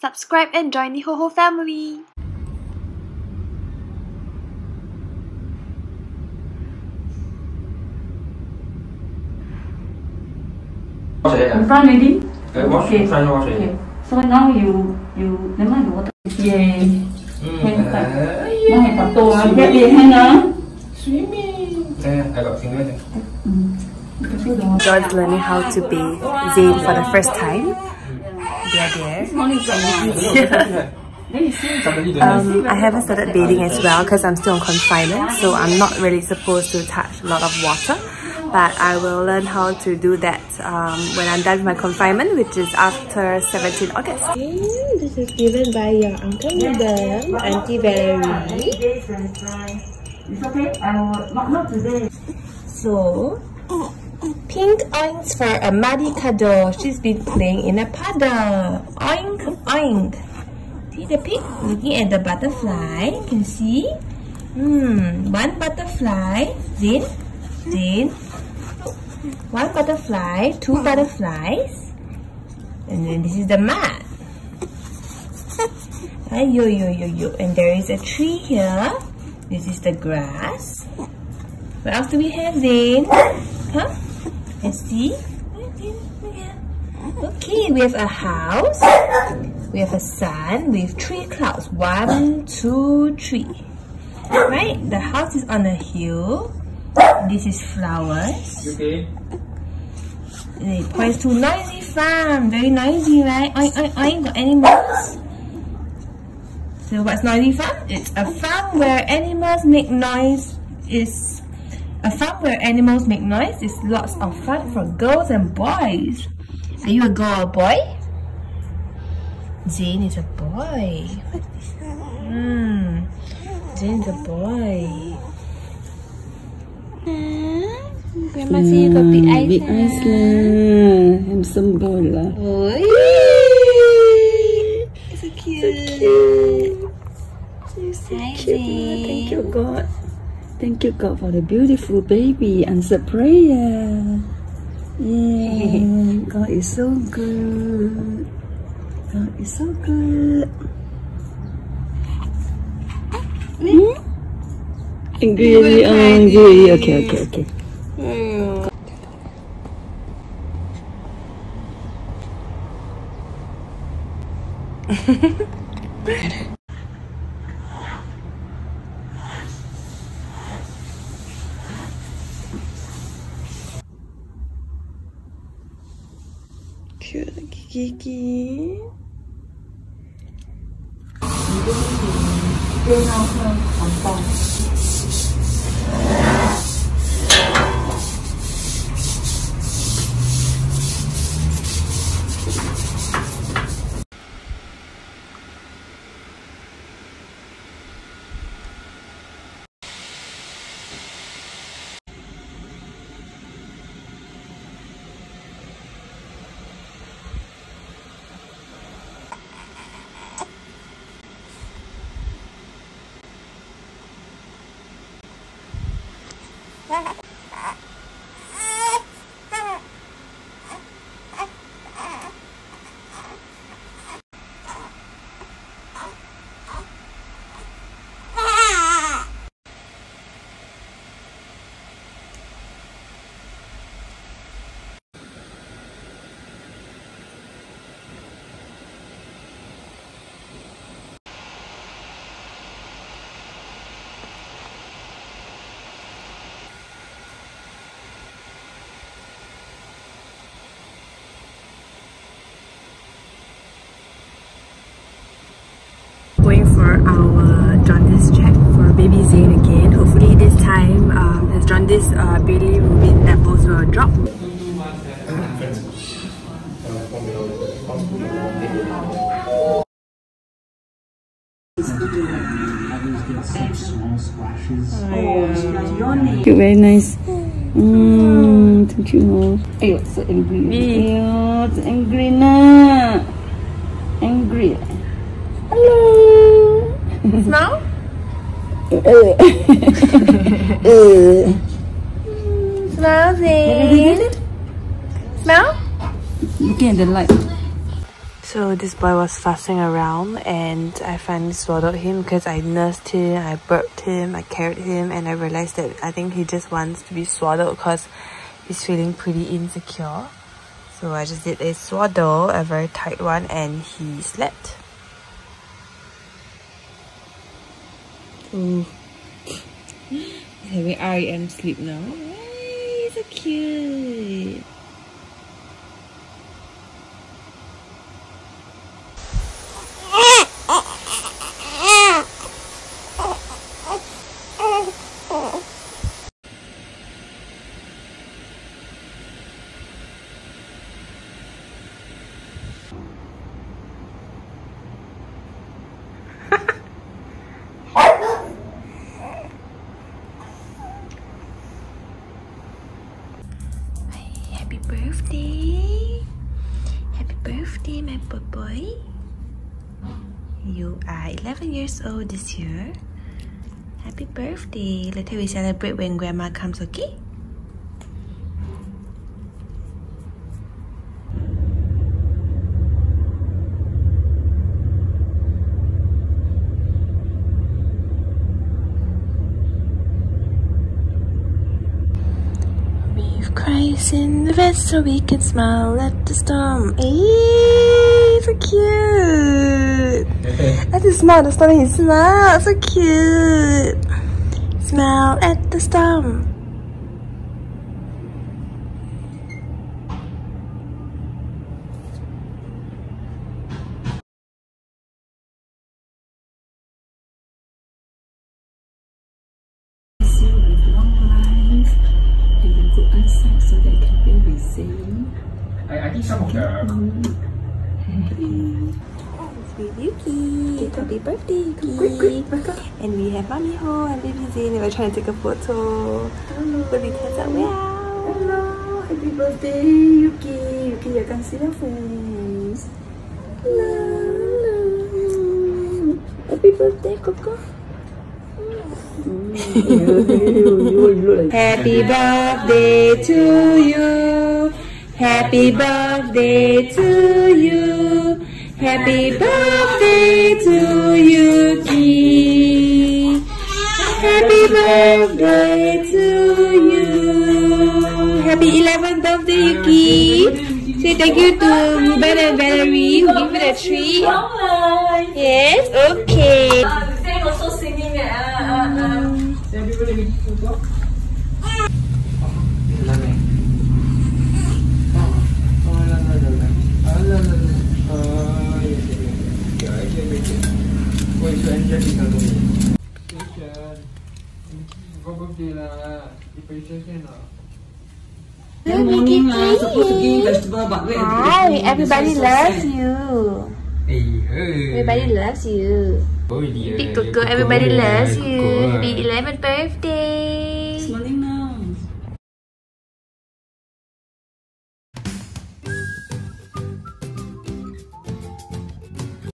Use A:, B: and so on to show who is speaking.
A: subscribe and join the HoHo family.
B: Wash it,
C: In front already?
B: Okay, wash,
C: Okay.
B: try to wash it.
C: Okay. So now you you never mind the water. Yay.
B: Mm.
C: tight.
B: Uh,
C: Now have photo ah. Get the hand ah.
B: swimming. Eh, I got finger there.
C: Feel the
A: learning how to bathe Zayn for the first time. They're there.
C: Then you see
B: Somebody don't
A: Um, I haven't started bathing as well because I'm still on confinement, so I'm not really supposed to touch a lot of water. But I will learn how to do that um, when I'm done with my confinement, which is after 17 August. This is given by your Uncle Madam, Auntie Valerie.
C: It's okay. I will not not today.
A: So, pink oinks for a muddy cuddle. She's been playing in a puddle. Oink, oink. See the pig looking at the butterfly. Can you see? Hmm, one butterfly. Zin, Zin. One butterfly, two butterflies. And then this is the mat. Yo, yo, yo, yo. And there is a tree here. This is the grass. What else do we have then? Huh? Let's see. Okay, we have a house. We have a sun with three clouds. One, two, three. Right? The house is on a hill. This is flowers.
B: Okay.
A: And it points to noisy farm. Very noisy, right? Oink, oink, oink. Got animals. So what's noisy farm? It's a farm where animals make noise. Is a farm where animals make noise is lots of fun for girls and boys. Are you a girl or a boy? Zane is a boy. Hmm. Zane's a boy. Grandma see you got big eyes.
C: Big eyes lah. Handsome boy lah.
A: Oi. So cute. So cute. So cute.
C: Thank you God. Thank you God for the beautiful baby. Answered prayer. Yeah. God is so good. God is so good. Hmm? Angry, angry, angry. Okay, okay, okay. Cute, Kiki. going for our jaundice check for baby Zane again. Hopefully this time um, his jaundice uh, bilirubin apples will drop. Thank you, very nice. Mm, thank you. Ayo, so angry. Ayo, so angry na. Angry. Hello.
A: Smile? Smile, Zane. Smile?
C: Looking at the light.
D: So this boy was fussing around and I finally swallowed him because I nursed him, I burped him, I carried him and I realized that I think he just wants to be swallowed because he's feeling pretty insecure. So I just did a swaddle, a very tight one and he slept.
A: Ooh. He's having REM sleep now. So cute.
D: Happy birthday! Happy birthday, my boy boy! You 11 years old this year. Happy birthday! Later we celebrate when grandma comes, okay? We've Christ in the vest so we can smile at the storm. Hey, so cute. At the smile, the storm, he smile. So cute. Smile at the storm.
C: with long life and a good eyesight so they can be resilient.
B: I, I think some of the mm-hmm.
D: Sweet Yuki. Happy birthday, Yuki. And we have Mommy Ho and Baby Zayn. We're trying to take a photo. Turns out well.
C: Hello, happy birthday, Yuki. Yuki, you can see your face. Hello. Happy birthday, Coco.
A: Mm, happy birthday to you. Happy birthday to you. Happy birthday to Yuki. Happy birthday to you. Happy 11th birthday, Yuki. Say thank you to Ruben and Valerie who gave me the tree. Yes, okay.
B: Uh, birthday lah. Appreciation lah.
C: morning lah, supposed to give vegetable, but wait.
A: Hi, everybody loves you.
B: Hey, hey.
A: Everybody loves you.
B: Oh, dia.
A: Big Coco, everybody loves you. Happy 11th birthday.